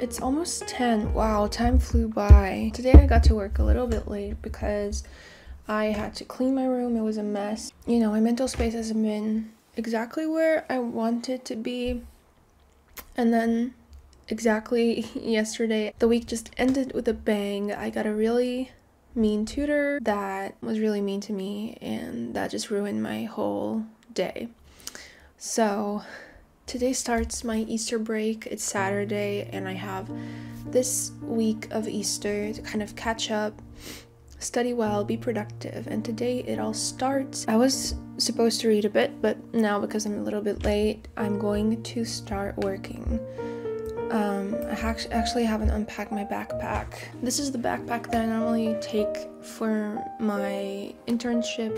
It's almost 10. Wow, time flew by. Today I got to work a little bit late because I had to clean my room. It was a mess. You know, my mental space hasn't been exactly where I want it to be. And then exactly yesterday, the week just ended with a bang. I got a really mean tutor that was really mean to me and that just ruined my whole day. So, Today starts my Easter break. It's Saturday, and I have this week of Easter to kind of catch up, study well, be productive. And today it all starts. I was supposed to read a bit, but now because I'm a little bit late, I'm going to start working. Um, I actually haven't unpacked my backpack. This is the backpack that I normally take for my internship.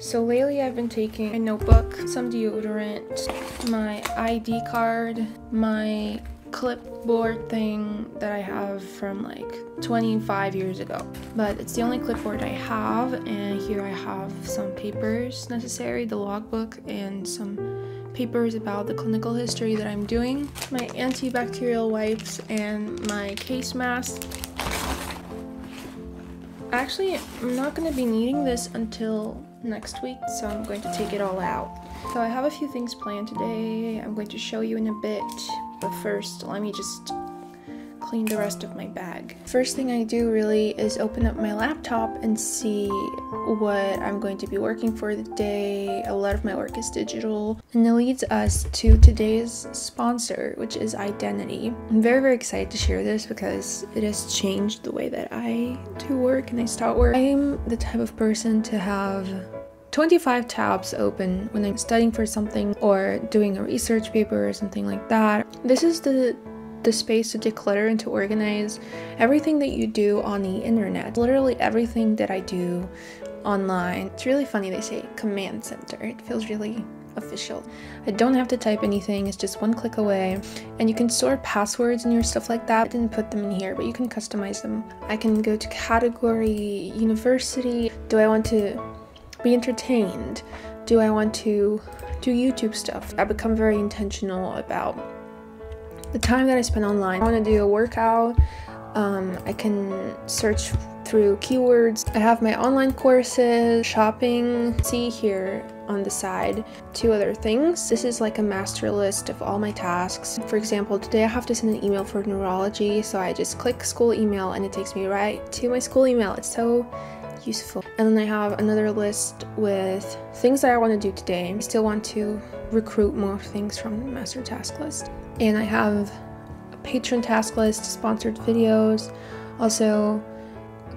So lately I've been taking a notebook, some deodorant, my ID card, my clipboard thing that I have from like 25 years ago. But it's the only clipboard I have and here I have some papers necessary, the logbook and some papers about the clinical history that I'm doing, my antibacterial wipes, and my case mask. Actually, I'm not going to be needing this until next week, so I'm going to take it all out. So I have a few things planned today. I'm going to show you in a bit, but first, let me just clean the rest of my bag. First thing I do really is open up my laptop and see what I'm going to be working for the day. A lot of my work is digital and it leads us to today's sponsor, which is Idenati. I'm very, very excited to share this because it has changed the way that I do work and I start work. I'm the type of person to have 25 tabs open when I'm studying for something or doing a research paper or something like that. This is the the space to declutter and to organize everything that you do on the internet. Literally everything that I do online. It's really funny they say command center. It feels really official. I don't have to type anything, it's just one click away. And you can store passwords and your stuff like that. I didn't put them in here, but you can customize them. I can go to category, university. Do I want to be entertained? Do I want to do YouTube stuff? I become very intentional about the time that I spend online. I want to do a workout. Um, I can search through keywords. I have my online courses, shopping. See here on the side two other things. This is like a master list of all my tasks. For example, today I have to send an email for neurology, so I just click school email and it takes me right to my school email. It's so useful. And then I have another list with things that I want to do today. I still want to recruit more things from the master task list. And I have a Patreon task list, sponsored videos, also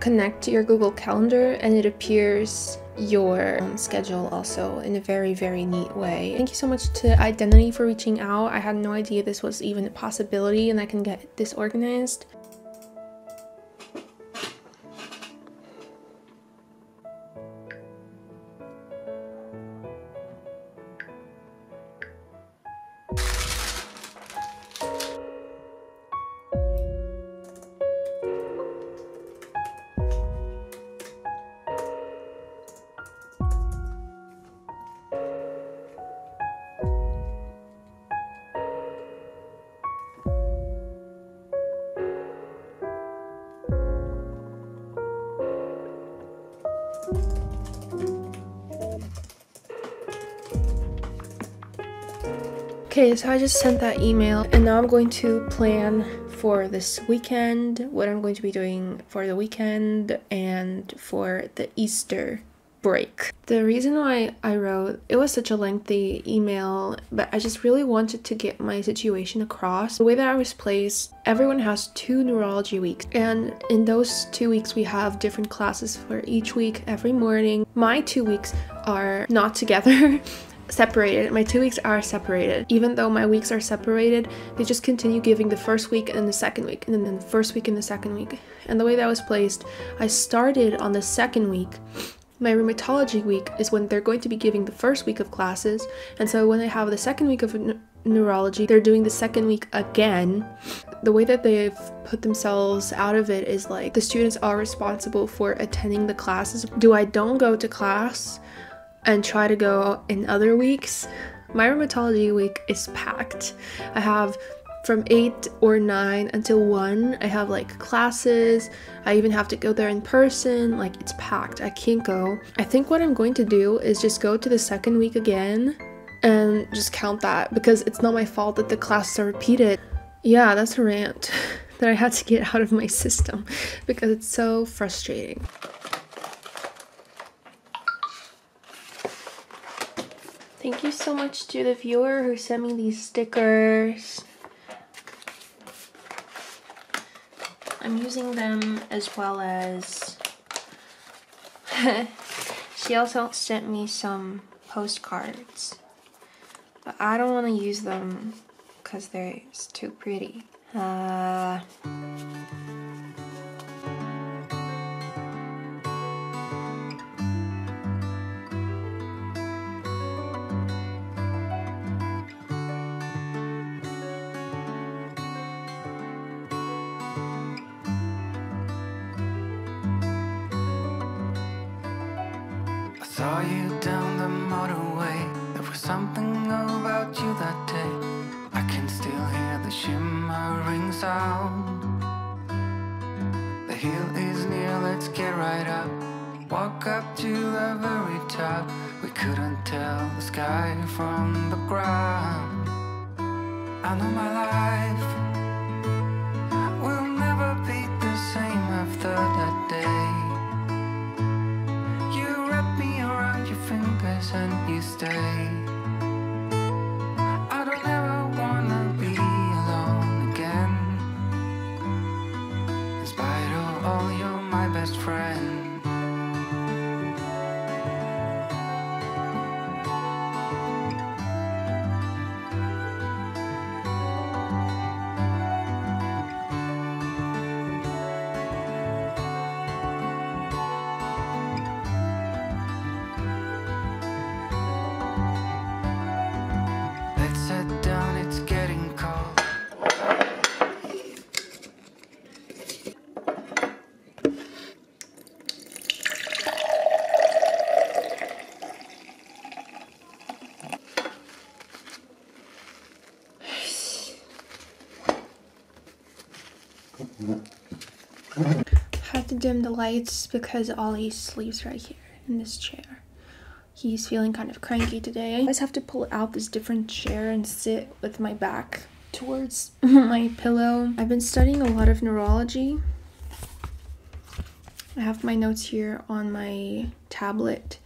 connect to your Google Calendar and it appears your um, schedule also in a very very neat way. Thank you so much to Idenati for reaching out. I had no idea this was even a possibility and I can get this organized. Okay, so I just sent that email and now I'm going to plan for this weekend, what I'm going to be doing for the weekend and for the Easter break. The reason why I wrote it was such a lengthy email, but I just really wanted to get my situation across. The way that I was placed, everyone has two neurology weeks, and in those two weeks, we have different classes for each week every morning. My two weeks are not together. separated. My two weeks are separated. Even though my weeks are separated, they just continue giving the first week and the second week, and then the first week and the second week. And the way that was placed, I started on the second week my rheumatology week is when they're going to be giving the first week of classes, and so when they have the second week of neurology, they're doing the second week again. The way that they've put themselves out of it is like the students are responsible for attending the classes. Do I don't go to class and try to go in other weeks? My rheumatology week is packed. I have from 8 or 9 until 1 i have like classes. I even have to go there in person. Like it's packed. I can't go. I think what i'm going to do is just go to the second week again and just count that because it's not my fault that the classes are repeated. Yeah that's a rant that i had to get out of my system because it's so frustrating Thank you so much to the viewer who sent me these stickers. I'm using them as well as she also sent me some postcards but I don't want to use them because they're too pretty uh, Saw you down the motorway. There was something about you that day. I can still hear the shimmering sound. The hill is near, let's get right up. Walk up to the very top. We couldn't tell the sky from the ground. I know my life I don't ever wanna be alone again. In spite of all, you're my best friend. Had to dim the lights because Ollie sleeps right here in this chair. He's feeling kind of cranky today. I just have to pull out this different chair and sit with my back towards my pillow. I've been studying a lot of neurology. I have my notes here on my tablet.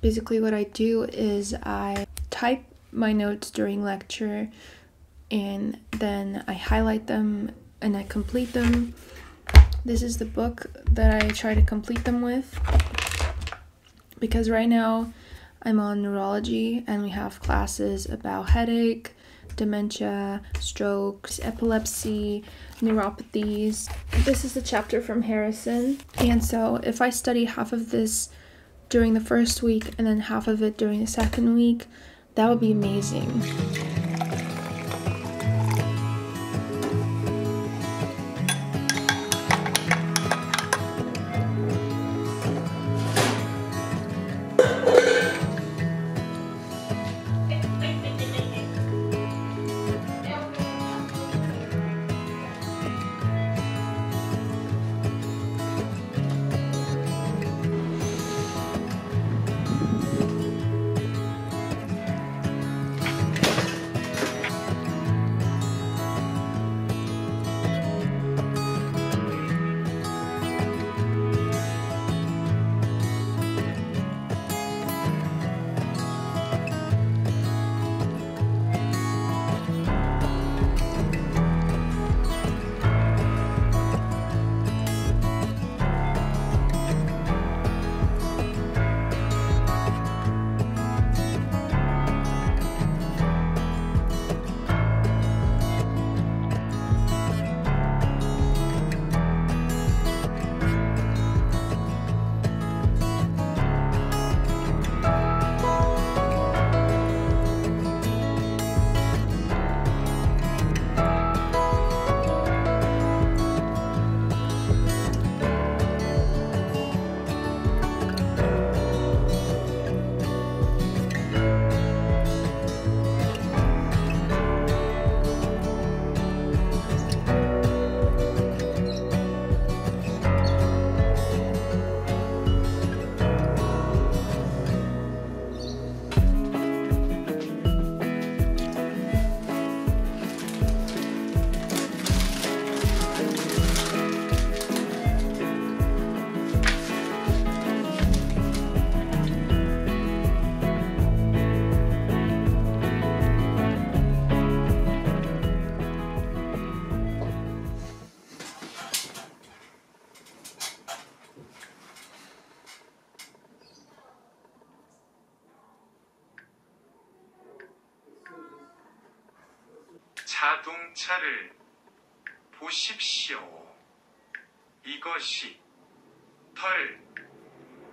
Basically, what I do is I type my notes during lecture and then I highlight them and I complete them this is the book that I try to complete them with because right now I'm on neurology and we have classes about headache, dementia, strokes, epilepsy, neuropathies. This is the chapter from Harrison. And so if I study half of this during the first week and then half of it during the second week, that would be amazing. 것이 덜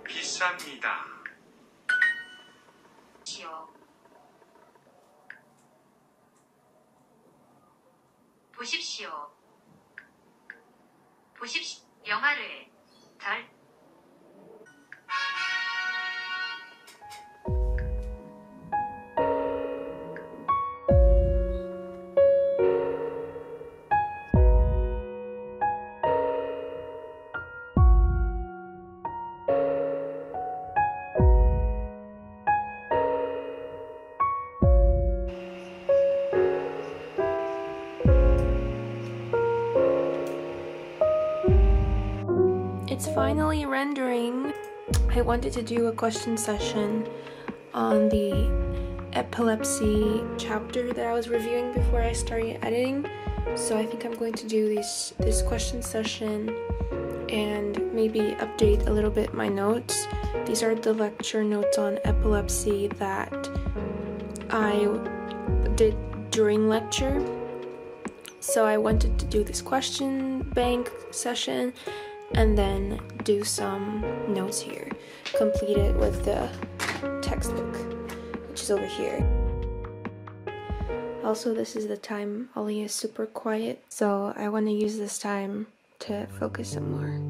비쌉니다. 시오. 보십시오. 보십시 영화를 덜 It's finally rendering. I wanted to do a question session on the epilepsy chapter that I was reviewing before I started editing. So I think I'm going to do this this question session and maybe update a little bit my notes. These are the lecture notes on epilepsy that I did during lecture. So I wanted to do this question bank session and then do some notes here. Complete it with the textbook, which is over here. Also, this is the time Ollie is super quiet, so I want to use this time to focus some more.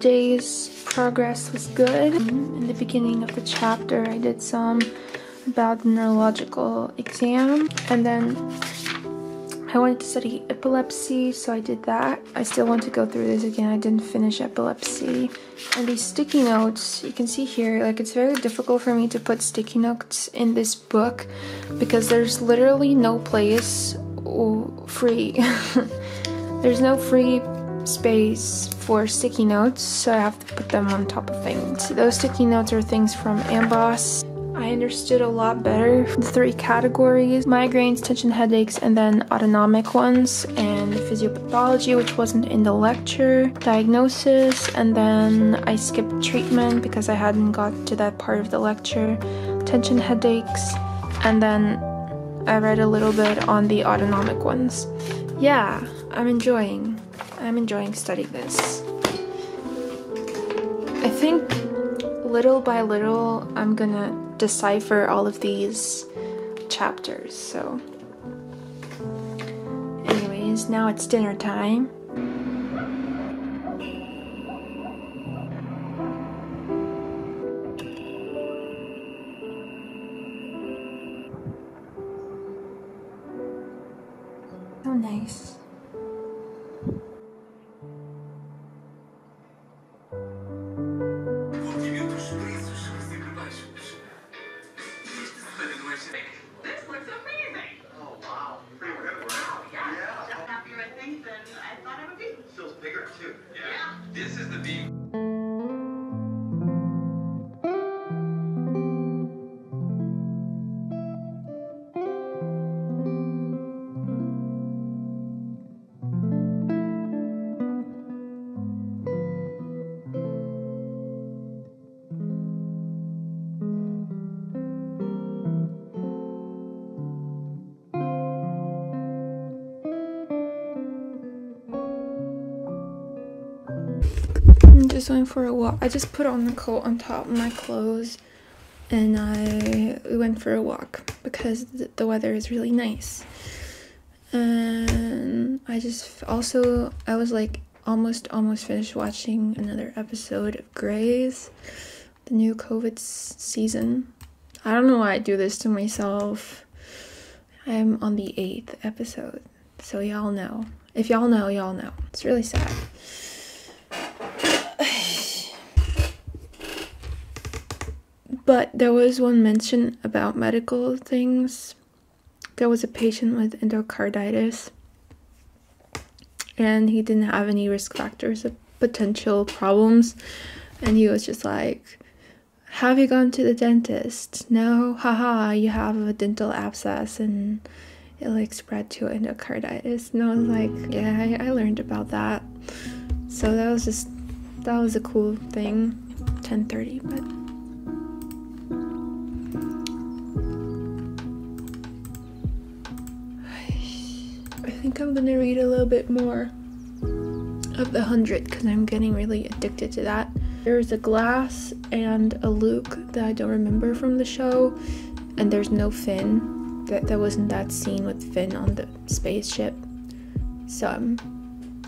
Today's progress was good. In the beginning of the chapter, I did some about neurological exam, and then I wanted to study epilepsy, so I did that. I still want to go through this again. I didn't finish epilepsy. And these sticky notes, you can see here, like it's very difficult for me to put sticky notes in this book because there's literally no place free. there's no free space for sticky notes, so I have to put them on top of things. Those sticky notes are things from Amboss. I understood a lot better the three categories migraines, tension headaches, and then autonomic ones, and physiopathology, which wasn't in the lecture, diagnosis, and then I skipped treatment because I hadn't got to that part of the lecture, tension headaches, and then I read a little bit on the autonomic ones. Yeah, I'm enjoying. I'm enjoying studying this. I think little by little I'm gonna decipher all of these chapters. So, anyways, now it's dinner time. This is the beam. Went for a walk. I just put on the coat on top of my clothes and I went for a walk because the weather is really nice. And I just also I was like almost almost finished watching another episode of Grey's, the new COVID season. I don't know why I do this to myself. I'm on the eighth episode, so y'all know. If y'all know, y'all know. It's really sad. But there was one mention about medical things. There was a patient with endocarditis, and he didn't have any risk factors of potential problems. And he was just like, Have you gone to the dentist? No, haha, you have a dental abscess and it like spread to endocarditis. And I was like, Yeah, I, I learned about that. So that was just, that was a cool thing. 1030, but. Think I'm gonna read a little bit more of the hundred because I'm getting really addicted to that. There's a glass and a Luke that I don't remember from the show, and there's no Finn. That wasn't that scene with Finn on the spaceship. So I'm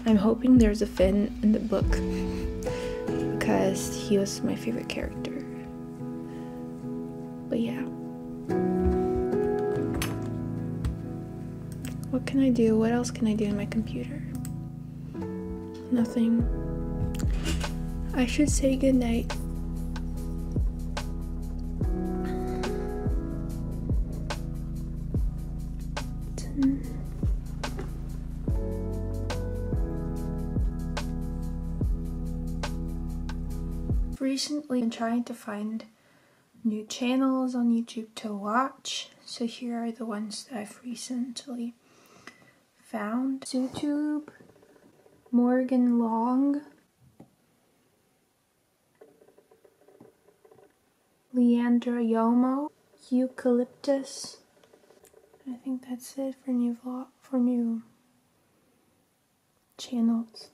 I'm hoping there's a Finn in the book because he was my favorite character. What can I do? What else can I do in my computer? Nothing. I should say goodnight. Recently, been trying to find new channels on YouTube to watch. So here are the ones that I've recently found. ZooTube, Morgan Long, Leandra Yomo, Eucalyptus. I think that's it for new vlog for new channels.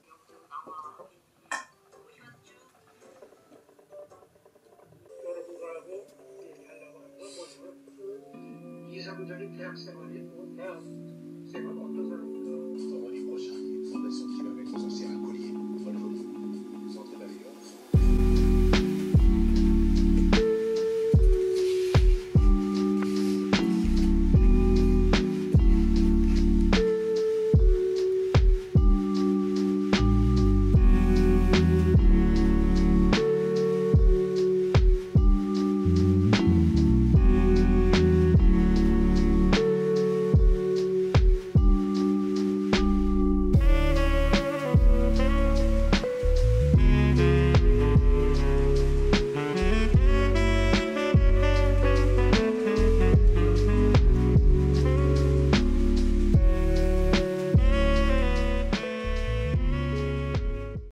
de son kilomètre, ça